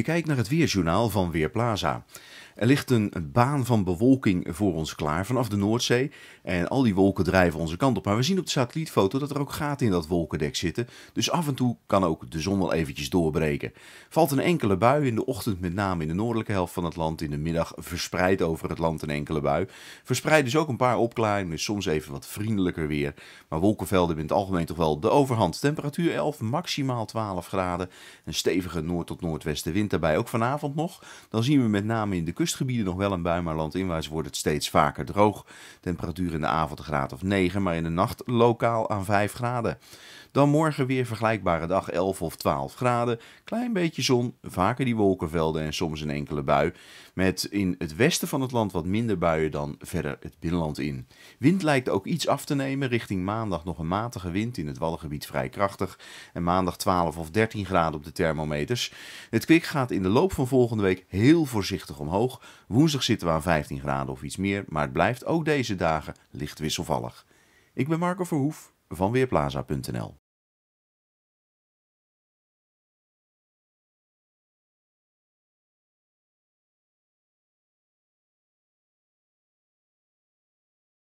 Je kijkt naar het weerjournaal van Weerplaza. Er ligt een baan van bewolking voor ons klaar vanaf de Noordzee. En al die wolken drijven onze kant op. Maar we zien op de satellietfoto dat er ook gaten in dat wolkendek zitten. Dus af en toe kan ook de zon wel eventjes doorbreken. Valt een enkele bui in de ochtend, met name in de noordelijke helft van het land. In de middag verspreid over het land een enkele bui. Verspreid dus ook een paar opklaringen. Dus soms even wat vriendelijker weer. Maar wolkenvelden in het algemeen toch wel de overhand. Temperatuur 11, maximaal 12 graden. Een stevige noord- tot noordwestenwind daarbij. Ook vanavond nog. Dan zien we met name in de kustgebieden nog wel een bui, maar landinwaarts wordt het steeds vaker droog. Temperatuur in de avond een graad of 9, maar in de nacht lokaal aan 5 graden. Dan morgen weer vergelijkbare dag 11 of 12 graden. Klein beetje zon, vaker die wolkenvelden en soms een enkele bui. Met in het westen van het land wat minder buien dan verder het binnenland in. Wind lijkt ook iets af te nemen. Richting maandag nog een matige wind in het Waddengebied vrij krachtig. En maandag 12 of 13 graden op de thermometers. Het kwik gaat in de loop van volgende week heel voorzichtig omhoog. Woensdag zitten we aan 15 graden of iets meer. Maar het blijft ook deze dagen licht wisselvallig. Ik ben Marco Verhoef van Weerplaza.nl